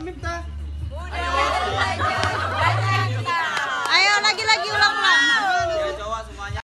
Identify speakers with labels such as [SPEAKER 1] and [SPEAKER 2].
[SPEAKER 1] Ayo
[SPEAKER 2] lagi lagi ulang.